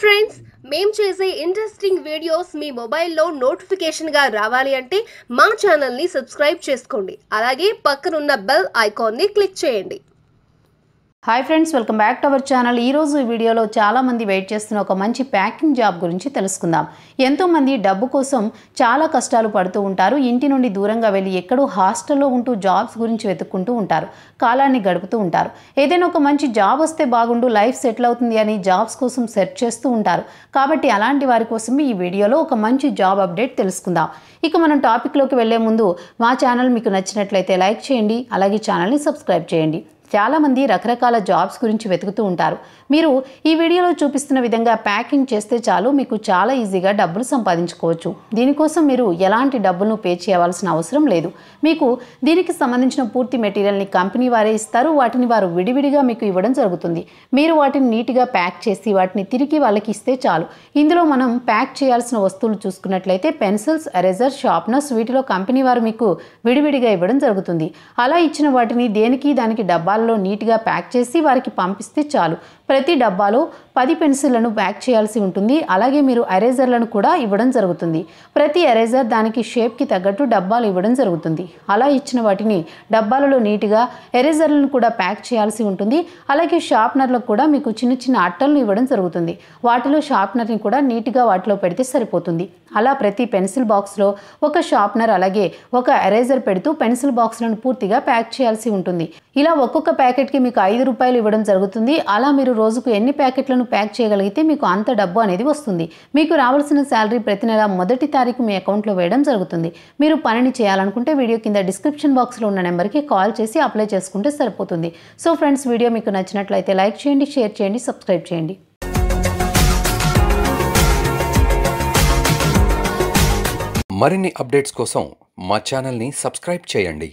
Friends మేము చేసే interesting videos మీ మొబైల్లో నోటిఫికేషన్గా రావాలి అంటే మా ఛానల్ని సబ్స్క్రైబ్ చేసుకోండి. అలాగే పక్కనున్న బెల్ ఐకాన్ని క్లిక్ చేయండి. Hi friends welcome back to our channel ఈ రోజు ఈ వీడియోలో చాలా మంది వెయిట్ చేస్తున్న ఒక మంచి ప్యాకింగ్ జాబ్ గురించి తెలుసుకుందాం. ఎంతోమంది డబ్బు కోసం చాలా కష్టాలు పడుతూ ఉంటారు. ఇంటి నుండి దూరంగా వెళ్ళి ఎక్కడో హాస్టల్లో ఉంటూ జాబ్స్ గురించి వెతుక్కుంటూ ఉంటారు. కాలాన్ని గడుపుతూ ఉంటారు. ఏదైనా ఒక మంచి జాబ్ వస్తే బాగుండు లైఫ్ సెటిల్ అవుతుంది అని జాబ్స్ కోసం సెర్చ్ చేస్తూ ఉంటారు. కాబట్టి అలాంటి వారి కోసం ఈ వీడియోలో ఒక మంచి జాబ్ అప్డేట్ తెలుసుకుందాం. ఇక మనం టాపిక్లోకి వెళ్ళే ముందు మా ఛానల్ మీకు నచ్చినట్లయితే లైక్ చేయండి. అలాగే ఛానల్ని సబ్స్క్రైబ్ చేయండి. చాలామంది రకరకాల జాబ్స్ గురించి వెతుకుతూ ఉంటారు. మీరు ఈ వీడియోలో చూపిస్తున్న విధంగా ప్యాకింగ్ చేస్తే చాలు మీకు చాలా ఈజీగా డబ్బులు సంపాదించుకోవచ్చు. దీనికోసం మీరు ఎలాంటి డబ్బులను పే చేయవలసిన అవసరం లేదు. మీకు దీనికి సంబంధించిన పూర్తి మెటీరియల్ని కంపెనీ వారే ఇస్తారు. వాటిని వారు విడివిడిగా మీకు ఇవ్వడం జరుగుతుంది. మీరు వాటిని నీట్గా ప్యాక్ చేసి వాటిని తిరిగి వాళ్ళకి ఇస్తే చాలు. ఇందులో మనం ప్యాక్ చేయాల్సిన వస్తువులు చూసుకున్నట్లయితే పెన్సిల్స్ ఎరేజర్ షార్ప్నర్స్ వీటిలో కంపెనీ వారు మీకు విడివిడిగా ఇవ్వడం జరుగుతుంది. అలా ఇచ్చిన వాటిని దేనికి దానికి డబ్బా డబ్బాలలో నీట్గా ప్యాక్ చేసి వారికి పంపిస్తే చాలు. ప్రతి డబ్బాలో పది పెన్సిళ్ళను ప్యాక్ చేయాల్సి ఉంటుంది. అలాగే మీరు ఎరేజర్లను కూడా ఇవ్వడం జరుగుతుంది. ప్రతి ఎరేజర్ దానికి షేప్కి తగ్గట్టు డబ్బాలు ఇవ్వడం జరుగుతుంది. అలా ఇచ్చిన వాటిని డబ్బాలలో నీట్గా ఎరేజర్లను కూడా ప్యాక్ చేయాల్సి ఉంటుంది. అలాగే షార్ప్నర్లకు కూడా మీకు చిన్న చిన్న అట్టలను ఇవ్వడం జరుగుతుంది. వాటిలో షార్ప్నర్ని కూడా నీట్గా వాటిలో పెడితే సరిపోతుంది. అలా ప్రతి పెన్సిల్ బాక్స్లో ఒక షార్ప్నర్ అలాగే ఒక ఎరేజర్ పెడుతూ పెన్సిల్ బాక్స్లను పూర్తిగా ప్యాక్ చేయాల్సి ఉంటుంది. ఇలా ఒక్కొక్క ప్యాకెట్కి మీకు ఐదు రూపాయలు ఇవ్వడం జరుగుతుంది. అలా మీరు రోజుకు ఎన్ని ప్యాకెట్లను ప్యాక్ చేయగలిగితే మీకు అంత డబ్బు అనేది వస్తుంది. మీకు రావాల్సిన శాలరీ ప్రతి నెల మొదటి తారీఖు మీ అకౌంట్లో వేయడం జరుగుతుంది. మీరు పనిని చేయాలనుకుంటే వీడియో కింద డిస్క్రిప్షన్ బాక్స్లో ఉన్న నెంబర్కి కాల్ చేసి అప్లై చేసుకుంటే సరిపోతుంది. సో ఫ్రెండ్స్ వీడియో మీకు నచ్చినట్లయితే లైక్ చేయండి షేర్ చేయండి సబ్స్క్రైబ్ చేయండి. మరిన్ని అప్డేట్స్ కోసం మా ఛానల్ని సబ్స్క్రైబ్ చేయండి.